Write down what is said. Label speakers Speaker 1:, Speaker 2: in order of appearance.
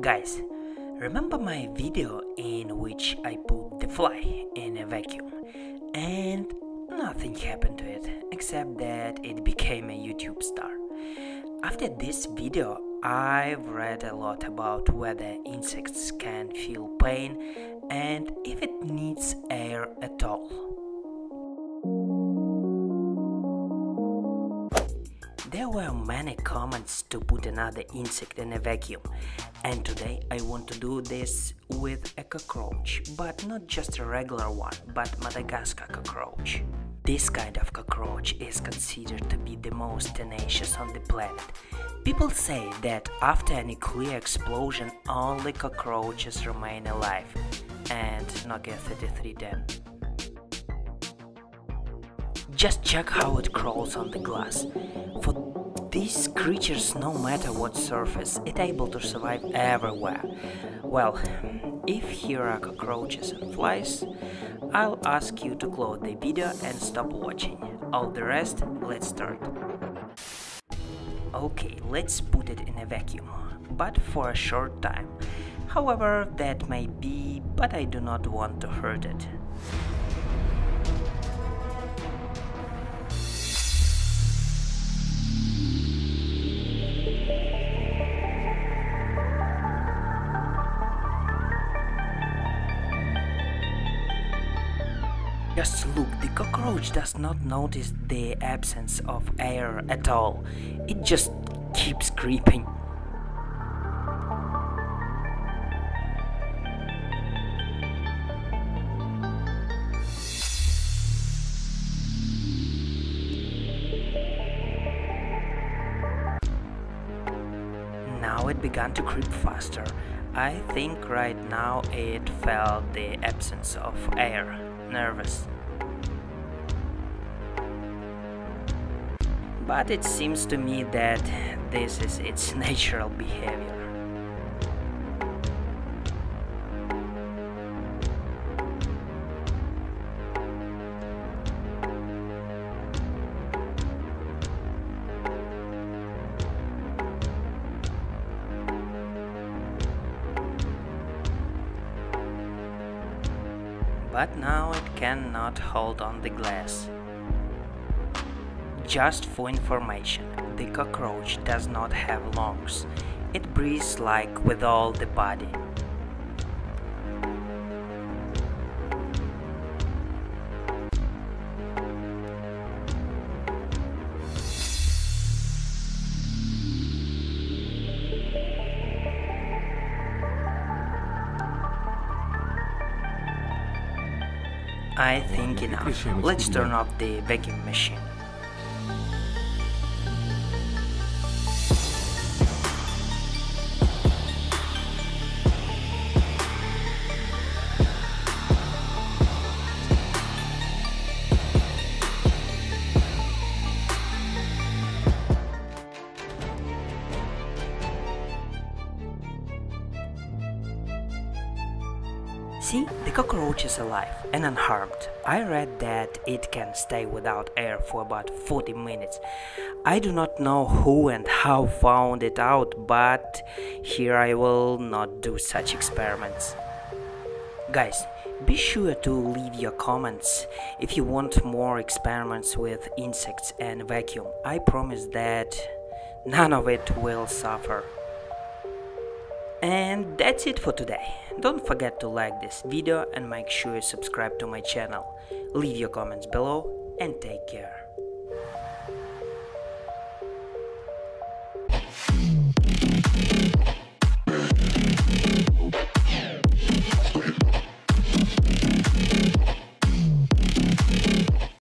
Speaker 1: Guys, remember my video in which I put the fly in a vacuum and nothing happened to it except that it became a YouTube star. After this video, I've read a lot about whether insects can feel pain and if it needs air There were many comments to put another insect in a vacuum, and today I want to do this with a cockroach, but not just a regular one, but Madagascar cockroach. This kind of cockroach is considered to be the most tenacious on the planet. People say that after a nuclear explosion, only cockroaches remain alive, and Nokia 3310. Just check how it crawls on the glass. For these creatures, no matter what surface, it able to survive everywhere. Well, if here are cockroaches and flies, I'll ask you to close the video and stop watching. All the rest, let's start. Okay, let's put it in a vacuum, but for a short time. However, that may be, but I do not want to hurt it. Just look, the cockroach does not notice the absence of air at all. It just keeps creeping. Now it began to creep faster. I think right now it felt the absence of air. Nervous. But it seems to me that this is its natural behavior. But now it cannot hold on the glass. Just for information, the cockroach does not have lungs. It breathes like with all the body. I think enough. Let's turn off the vacuum machine. See, the cockroach is alive and unharmed. I read that it can stay without air for about 40 minutes. I do not know who and how found it out, but here I will not do such experiments. Guys, be sure to leave your comments if you want more experiments with insects and vacuum. I promise that none of it will suffer. And that's it for today. Don't forget to like this video and make sure you subscribe to my channel. Leave your comments below and take care.